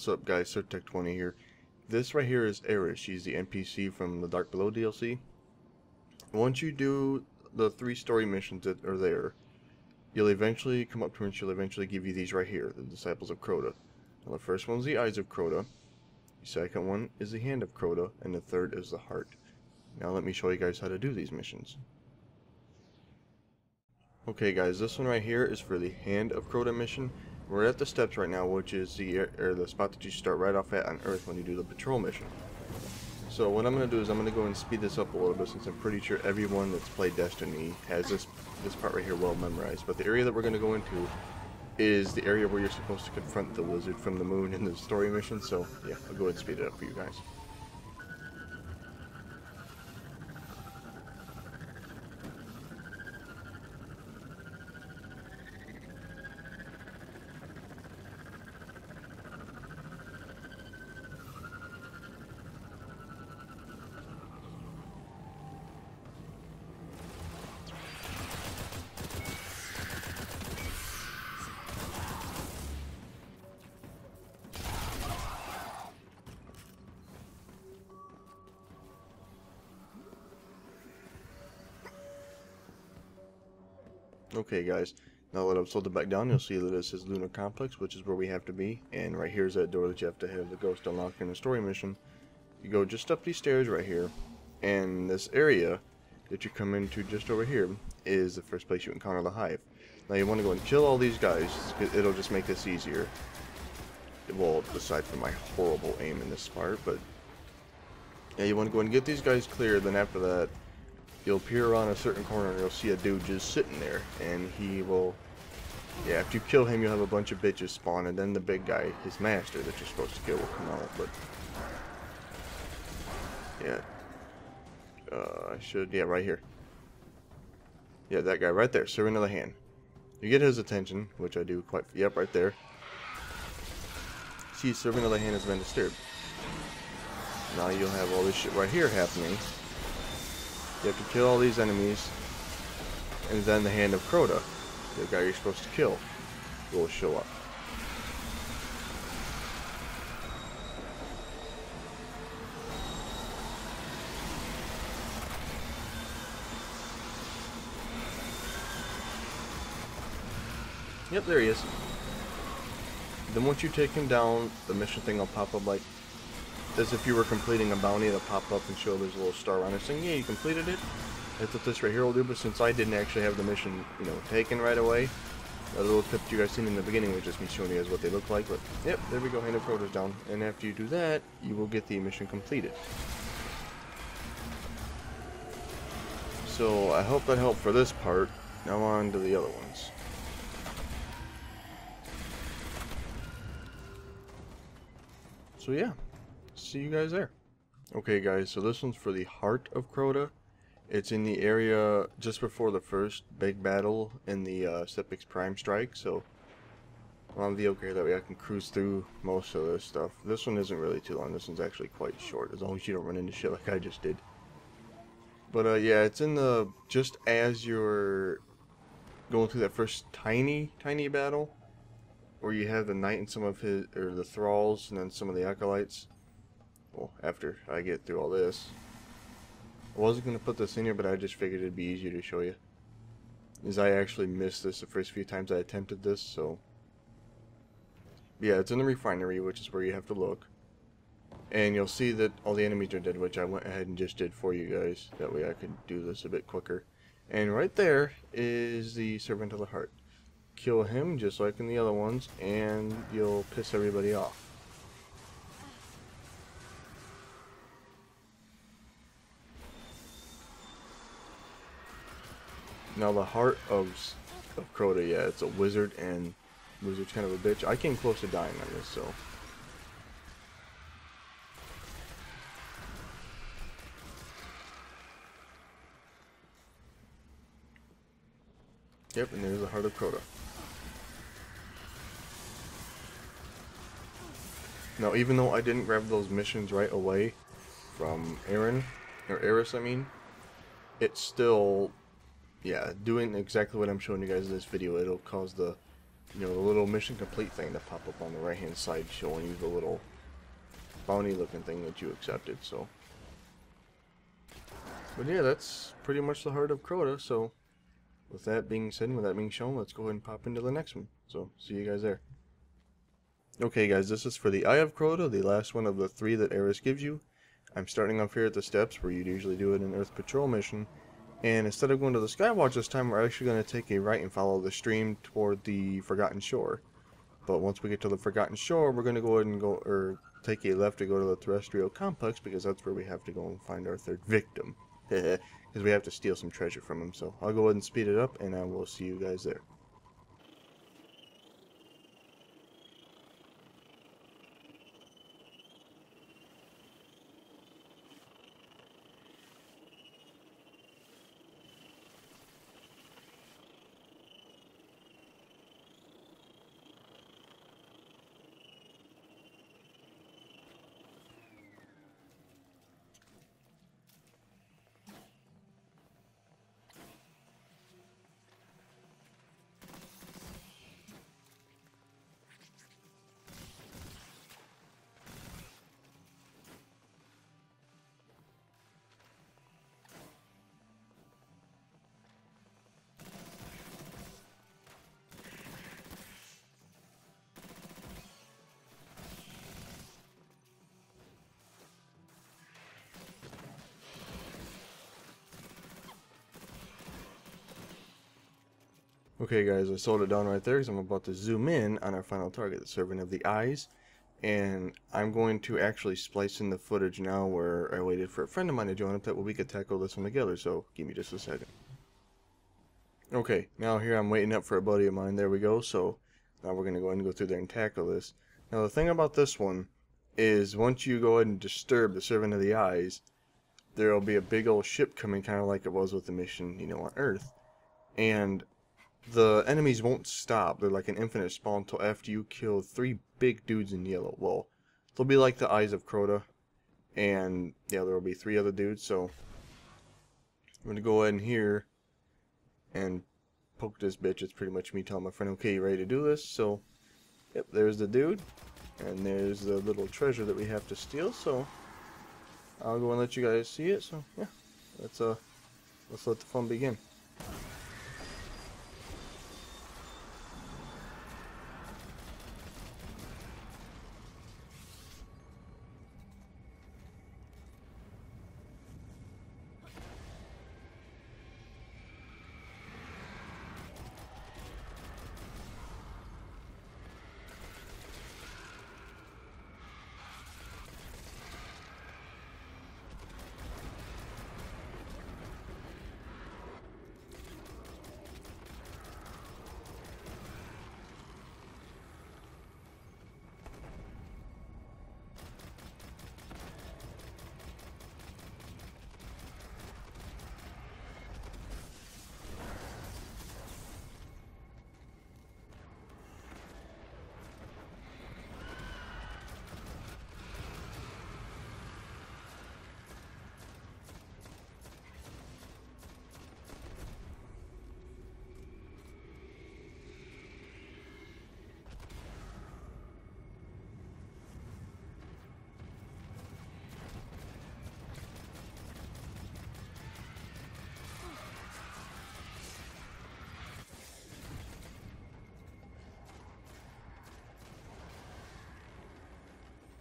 What's up guys, CertTech20 here. This right here is Eris, she's the NPC from the Dark Below DLC. Once you do the three story missions that are there, you'll eventually come up to her and she'll eventually give you these right here, the Disciples of Crota. Now the first one's the Eyes of Crota, the second one is the Hand of Crota, and the third is the Heart. Now let me show you guys how to do these missions. Okay guys, this one right here is for the Hand of Crota mission. We're at the steps right now, which is the the spot that you start right off at on Earth when you do the patrol mission. So what I'm going to do is I'm going to go and speed this up a little bit since I'm pretty sure everyone that's played Destiny has this this part right here well memorized. But the area that we're going to go into is the area where you're supposed to confront the wizard from the moon in the story mission. So yeah, I'll go ahead and speed it up for you guys. Okay guys, now that I've slowed it back down, you'll see that it says Lunar Complex, which is where we have to be. And right here is that door that you have to have the ghost unlocked in the story mission. You go just up these stairs right here, and this area that you come into just over here is the first place you encounter the Hive. Now you want to go and kill all these guys, it'll just make this easier. Well, aside from my horrible aim in this part, but... Yeah, you want to go and get these guys clear, then after that, you'll peer around a certain corner and you'll see a dude just sitting there and he will yeah after you kill him you'll have a bunch of bitches spawn and then the big guy his master that you're supposed to kill will come out but yeah. Uh, I should yeah right here. Yeah that guy right there servant of the hand. You get his attention which I do quite yep right there. See servant of the hand has been disturbed. Now you'll have all this shit right here happening you have to kill all these enemies, and then the Hand of Crota, the guy you're supposed to kill, will show up. Yep, there he is. Then once you take him down, the mission thing will pop up like as if you were completing a bounty that'll pop up and show there's a little star on it saying, yeah, you completed it. That's what this right here will do, but since I didn't actually have the mission, you know, taken right away, a little clip you guys seen in the beginning was just me showing you guys what they look like, but yep, there we go, Hand of Crota's down. And after you do that, you will get the mission completed. So, I hope that helped for this part. Now on to the other ones. So yeah, see you guys there. Okay guys, so this one's for the Heart of Crota. It's in the area just before the first big battle in the uh, Sepiks Prime Strike, so on the okay that way I can cruise through most of this stuff. This one isn't really too long, this one's actually quite short, as long as you don't run into shit like I just did. But uh, yeah, it's in the, just as you're going through that first tiny, tiny battle, where you have the knight and some of his, or the thralls, and then some of the acolytes well, after I get through all this. I wasn't going to put this in here, but I just figured it'd be easier to show you. Is I actually missed this the first few times I attempted this, so... Yeah, it's in the refinery, which is where you have to look. And you'll see that all the enemies are dead, which I went ahead and just did for you guys. That way I could do this a bit quicker. And right there is the Servant of the Heart. Kill him, just like in the other ones, and you'll piss everybody off. Now the heart of, of Crota, yeah, it's a wizard and wizard's kind of a bitch. I came close to dying on this, so. Yep, and there's the heart of Crota. Now, even though I didn't grab those missions right away from Aaron, or Eris, I mean, it's still yeah, doing exactly what I'm showing you guys in this video, it'll cause the you know, the little mission complete thing to pop up on the right hand side showing you the little bounty looking thing that you accepted, so. But yeah, that's pretty much the heart of Crota, so with that being said, with that being shown, let's go ahead and pop into the next one. So, see you guys there. Okay guys, this is for the Eye of Crota, the last one of the three that Eris gives you. I'm starting off here at the steps where you'd usually do it in Earth Patrol mission. And instead of going to the Skywatch this time, we're actually going to take a right and follow the stream toward the Forgotten Shore. But once we get to the Forgotten Shore, we're going to go ahead and go, or take a left to go to the Terrestrial Complex, because that's where we have to go and find our third victim. Because we have to steal some treasure from him. So I'll go ahead and speed it up, and I will see you guys there. Okay guys, I slowed it down right there because I'm about to zoom in on our final target, the Servant of the Eyes. And I'm going to actually splice in the footage now where I waited for a friend of mine to join up that we could tackle this one together, so give me just a second. Okay, now here I'm waiting up for a buddy of mine, there we go, so now we're going to go ahead and go through there and tackle this. Now the thing about this one is once you go ahead and disturb the Servant of the Eyes, there will be a big old ship coming kind of like it was with the mission, you know, on Earth. And the enemies won't stop. They're like an infinite spawn until after you kill three big dudes in yellow. Well, they'll be like the Eyes of Crota. And, yeah, there will be three other dudes, so... I'm going to go in here and poke this bitch. It's pretty much me telling my friend, okay, you ready to do this? So, yep, there's the dude. And there's the little treasure that we have to steal, so... I'll go and let you guys see it, so, yeah. Let's, uh, let's let the fun begin.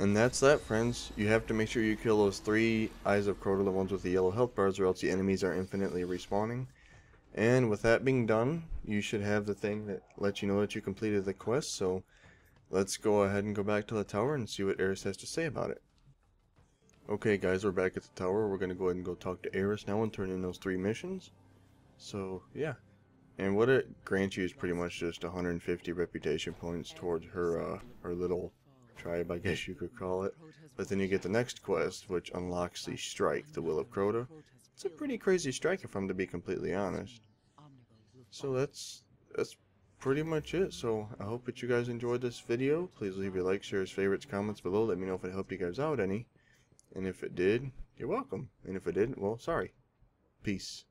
And that's that, friends. You have to make sure you kill those three Eyes of Crota, the ones with the yellow health bars, or else the enemies are infinitely respawning. And with that being done, you should have the thing that lets you know that you completed the quest, so let's go ahead and go back to the tower and see what Eris has to say about it. Okay guys, we're back at the tower. We're going to go ahead and go talk to Eris now and turn in those three missions. So, yeah. And what it grants you is pretty much just 150 reputation points towards her, uh, her little tribe, I guess you could call it. But then you get the next quest, which unlocks the strike, the Will of Crota. It's a pretty crazy strike if I'm to be completely honest. So that's that's pretty much it. So I hope that you guys enjoyed this video. Please leave your likes, shares, favorites, comments below. Let me know if it helped you guys out any. And if it did, you're welcome. And if it didn't, well, sorry. Peace.